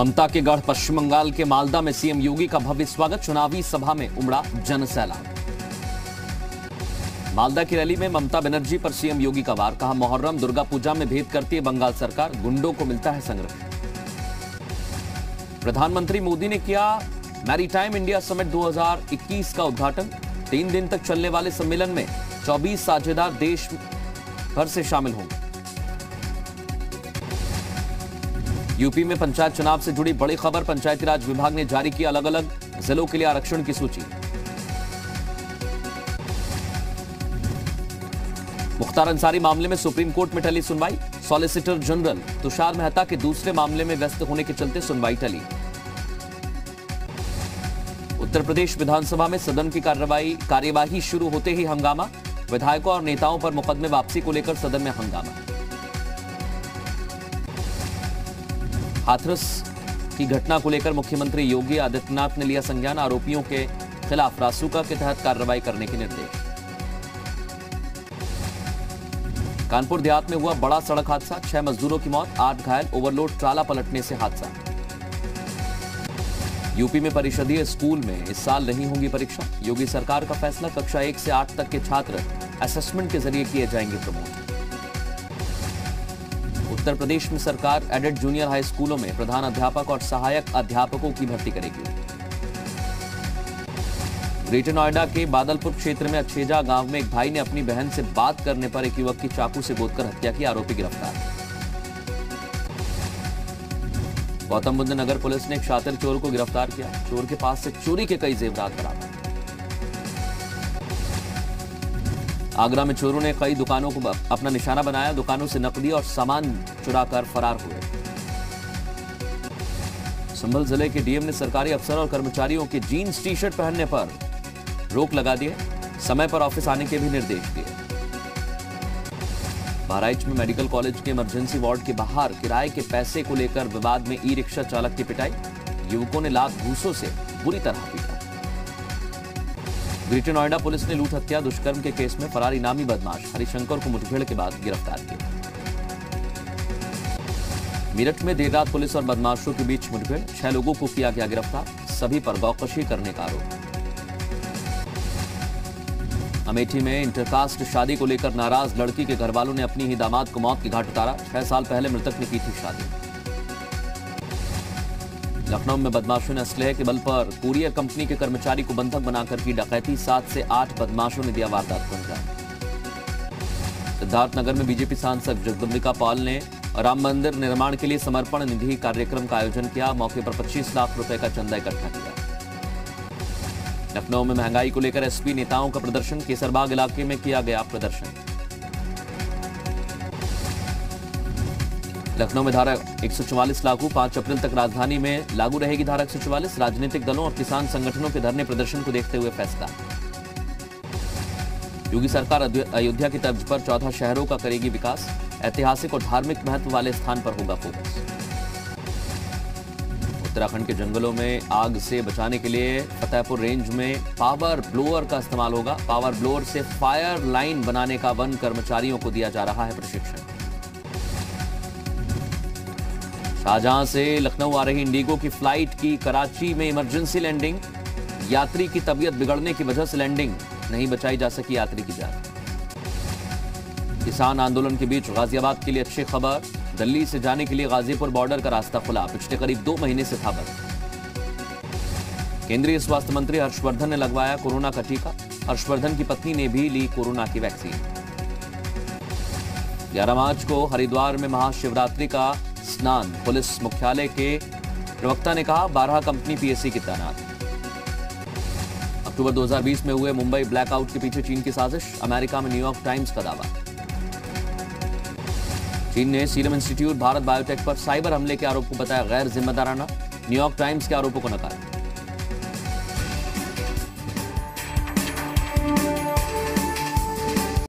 ममता के गढ़ पश्चिम बंगाल के मालदा में सीएम योगी का भव्य स्वागत, चुनावी सभा में उमड़ा जन सैलाब मालदा की रैली में ममता बनर्जी पर सीएम योगी का वार, कहा मोहर्रम, दुर्गा पूजा में भेद करती है बंगाल सरकार, गुंडों को मिलता है संरक्षण प्रधानमंत्री मोदी ने किया मैरीटाइम इंडिया समिट 2021 का उद्घाटन। तीन दिन तक चलने वाले सम्मेलन में 24 साझेदार देश भर से शामिल होंगे। यूपी में पंचायत चुनाव से जुड़ी बड़ी खबर पंचायती राज विभाग ने जारी की अलग अलग जिलों के लिए आरक्षण की सूची। मुख्तार अंसारी मामले में सुप्रीम कोर्ट में टली सुनवाई, सॉलिसिटर जनरल तुषार मेहता के दूसरे मामले में व्यस्त होने के चलते सुनवाई टली। उत्तर प्रदेश विधानसभा में सदन की कार्यवाही शुरू होते ही हंगामा, विधायकों और नेताओं पर मुकदमे वापसी को लेकर सदन में हंगामा। हाथरस की घटना को लेकर मुख्यमंत्री योगी आदित्यनाथ ने लिया संज्ञान आरोपियों के खिलाफ रासुका के तहत कार्रवाई करने के निर्देश। कानपुर देहात में हुआ बड़ा सड़क हादसा, छह मजदूरों की मौत, आठ घायल, ओवरलोड ट्राला पलटने से हादसा। यूपी में परिषदीय स्कूल में इस साल नहीं होंगी परीक्षा। योगी सरकार का फैसला, कक्षा एक से आठ तक के छात्र असेसमेंट के ज़रिए किए जाएँगे प्रमोट उत्तर प्रदेश में सरकार एडेड जूनियर हाई स्कूलों में प्रधान अध्यापक और सहायक अध्यापकों की भर्ती करेगी। ग्रेटर नोएडा के बादलपुर क्षेत्र में अच्छेजा गाँव में एक भाई ने अपनी बहन से बात करने पर एक युवक की चाकू से गोदकर हत्या की आरोपी गिरफ़्तार। गौतम बुद्ध नगर पुलिस ने एक शातिर चोर को गिरफ़्तार किया। चोर के पास से चोरी के कई जेवरात बरामद। आगरा में चोरों ने कई दुकानों को अपना निशाना बनाया। दुकानों से नकदी और सामान चुराकर फरार हुए संभल ज़िले के डीएम ने सरकारी अफसर और कर्मचारियों के जीन्स टी शर्ट पहनने पर रोक लगा दिए समय पर ऑफ़िस आने के भी निर्देश दिए। बहराइच में मेडिकल कॉलेज के इमरजेंसी वार्ड के बाहर किराए के पैसे को लेकर विवाद में ई रिक्शा चालक की पिटाई। युवकों ने लाख घूसों से बुरी तरह पीटा। ग्रेटर नोएडा पुलिस ने लूट हत्या, दुष्कर्म के केस में फरार इनामी बदमाश। हरिशंकर को मुठभेड़ के बाद गिरफ़्तार किया। मेरठ में देर रात पुलिस और बदमाशों के बीच मुठभेड़। छह लोगों को किया गया गिरफ़्तार, सभी पर गौकशी करने का आरोप। अमेठी में इंटरकास्ट शादी को लेकर नाराज़ लड़की के घर वालों ने अपनी ही दामाद को मौत की घाट उतारा। छह साल पहले मृतक ने की थी शादी। लखनऊ में बदमाशों ने असलहे के बल पर कुरियर कंपनी के कर्मचारी को बंधक बनाकर की डकैती, सात से आठ बदमाशों ने दिया वारदात को अंजाम। सिद्धार्थनगर में बीजेपी सांसद जगदम्बिका पाल ने राम मंदिर निर्माण के लिए समर्पण निधि कार्यक्रम का आयोजन किया, मौके पर 25 लाख रुपए का चंदा इकट्ठा किया। लखनऊ में महँगाई को लेकर एसपी नेताओं का प्रदर्शन, केसरबाग इलाके में किया गया प्रदर्शन। लखनऊ में धारा 144 लागू, पाँच अप्रैल तक राजधानी में लागू रहेगी धारा 144 राजनीतिक दलों और किसान संगठनों के धरने प्रदर्शन को देखते हुए फैसला। योगी सरकार अयोध्या की तर्ज पर चौदह शहरों का करेगी विकास। ऐतिहासिक और धार्मिक महत्व वाले स्थान पर होगा फोकस। उत्तराखंड के जंगलों में आग से बचाने के लिए फतेहपुर रेंज में पावर ब्लोअर का इस्तेमाल होगा। पावर ब्लोअर से फायर लाइन बनाने का वन कर्मचारियों को दिया जा रहा है प्रशिक्षण। शाहजहां से लखनऊ आ रही इंडिगो की फ़्लाइट की कराची में इमरजेंसी लैंडिंग। यात्री की तबीयत बिगड़ने की वजह से लैंडिंग नहीं बचाई जा सकी यात्री की जान। किसान आंदोलन के बीच गाजियाबाद के लिए अच्छी खबर, दिल्ली से जाने के लिए गाजीपुर बॉर्डर का रास्ता खुला, पिछले करीब दो महीने से था बंद। केंद्रीय स्वास्थ्य मंत्री हर्षवर्धन ने लगवाया कोरोना का टीका, हर्षवर्धन की पत्नी ने भी ली कोरोना की वैक्सीन। 11 मार्च को हरिद्वार में महाशिवरात्रि का स्नान, पुलिस मुख्यालय के प्रवक्ता ने कहा 12 कंपनी पीएससी की तैनात। अक्टूबर 2020 में हुए मुंबई ब्लैकआउट के पीछे चीन की साजिश, अमेरिका में न्यूयॉर्क टाइम्स का दावा। चीन ने सीरम इंस्टीट्यूट, भारत बायोटेक पर साइबर हमले के आरोप को बताया गैर जिम्मेदाराना। न्यूयॉर्क टाइम्स के आरोपों को नकारा।